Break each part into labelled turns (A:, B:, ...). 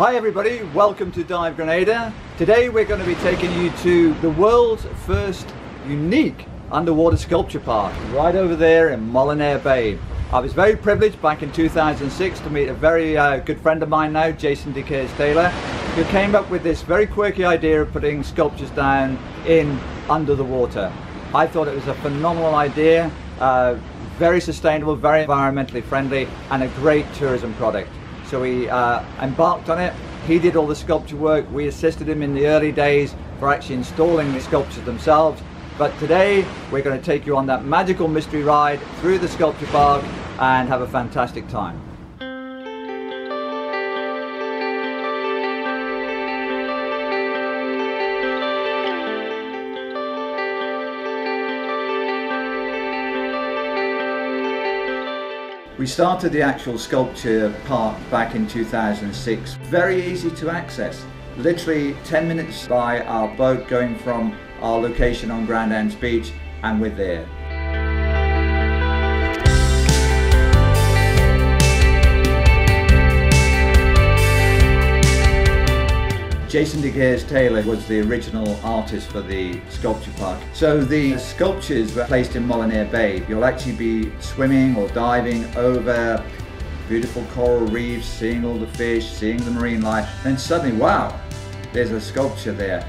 A: Hi everybody, welcome to Dive Grenada. Today we're going to be taking you to the world's first unique underwater sculpture park right over there in Molinere Bay. I was very privileged back in 2006 to meet a very uh, good friend of mine now, Jason DeCaires Taylor, who came up with this very quirky idea of putting sculptures down in under the water. I thought it was a phenomenal idea, uh, very sustainable, very environmentally friendly, and a great tourism product. So we uh, embarked on it. He did all the sculpture work. We assisted him in the early days for actually installing the sculptures themselves. But today we're going to take you on that magical mystery ride through the sculpture park and have a fantastic time. We started the actual sculpture park back in 2006. Very easy to access. Literally 10 minutes by our boat going from our location on Grand Anse Beach and we're there. Jason DeCaires Taylor was the original artist for the sculpture park. So the sculptures were placed in Molinere Bay. You'll actually be swimming or diving over beautiful coral reefs, seeing all the fish, seeing the marine life, then suddenly, wow, there's a sculpture there.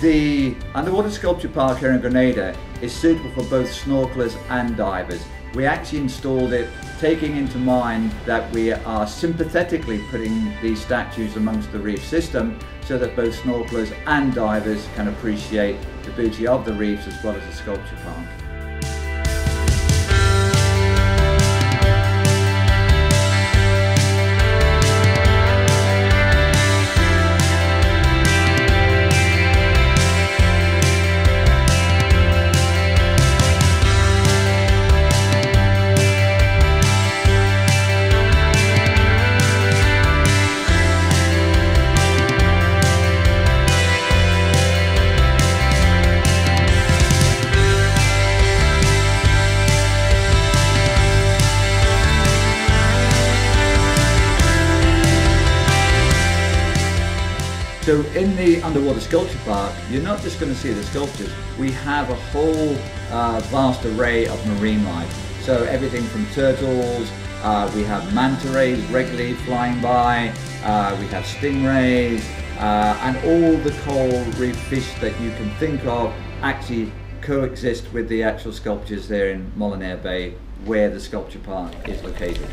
A: The underwater sculpture park here in Grenada is suitable for both snorkelers and divers. We actually installed it taking into mind that we are sympathetically putting these statues amongst the reef system so that both snorkelers and divers can appreciate the beauty of the reefs as well as the sculpture park. So in the underwater sculpture park, you're not just going to see the sculptures. We have a whole uh, vast array of marine life. So everything from turtles, uh, we have manta rays regularly flying by, uh, we have stingrays, uh, and all the coral reef fish that you can think of actually coexist with the actual sculptures there in Molinere Bay where the sculpture park is located.